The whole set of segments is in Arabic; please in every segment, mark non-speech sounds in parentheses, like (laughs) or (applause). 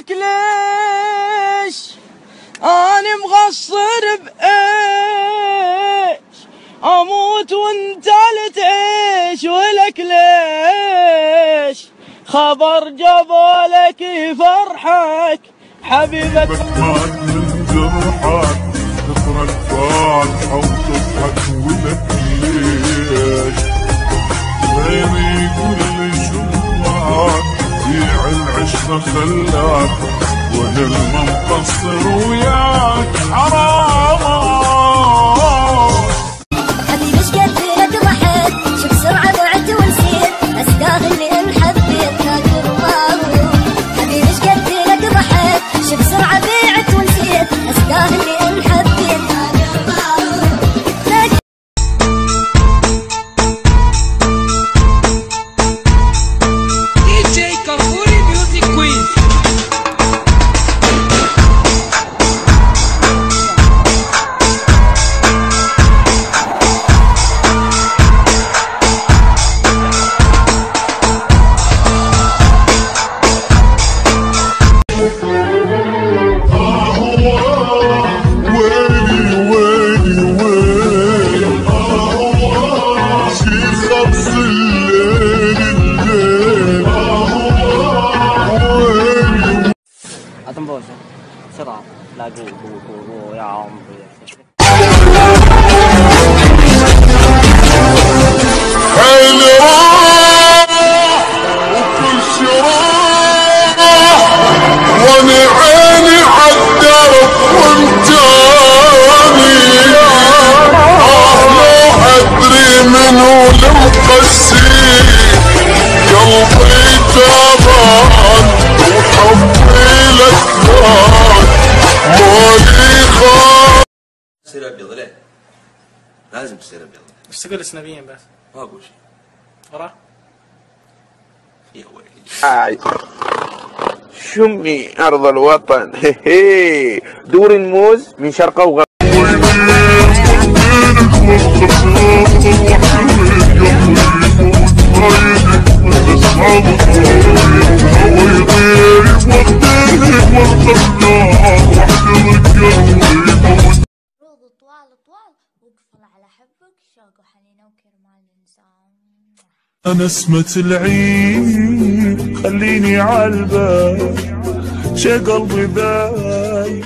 ولك ليش أنا مغصر بإيش؟ أموت وأنت تعيش ولك ليش؟ خبر جبالك يفرحك. حبيبك. مات من جرحك. تقرا الفاتحة وتضحك ولك ليش؟ العشرة خلاك وأنا المنقصر بوسه بسرعة لا قول قول قول يا عمري. لازم تصير ابيض إيش تقول اسنابيا بس؟ ما أقول شيء. وراه؟ يا ويلي. شمي أرض الوطن. هي هي. دور الموز من شرقة وغربة. وقفل على حبك شوق وحنينه وكرمال الإنسان. أنا اسمة العين خليني عالبال شي قلبي باي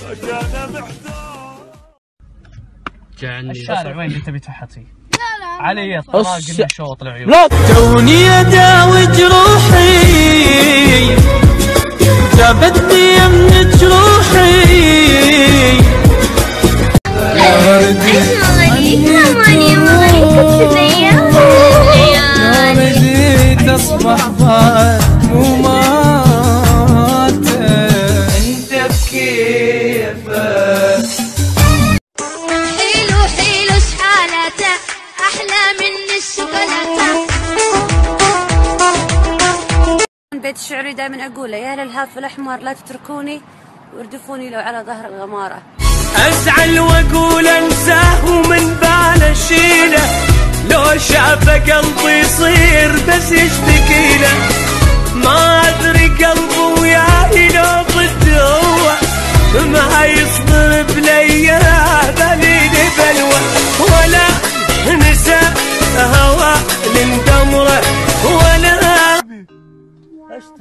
أنا محتاج الشارع وين اللي تبي تحط فيه؟ علي الطلاق اللي شوط العيون. توني اداوي جروحي جابتني بكيفك حلو حلو شحالته أحلى من الشوكولاتة. بيت شعري دائما أقوله يا للهاف الأحمر لا تتركوني واردفوني لو على ظهر الغمارة. أزعل وأقول أنساه ومن باله اشيله لو شافه قلبي يصير بس يشتكي له.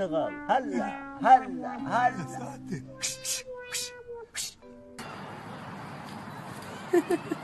اشتغل هلا هلا هلا. (laughs)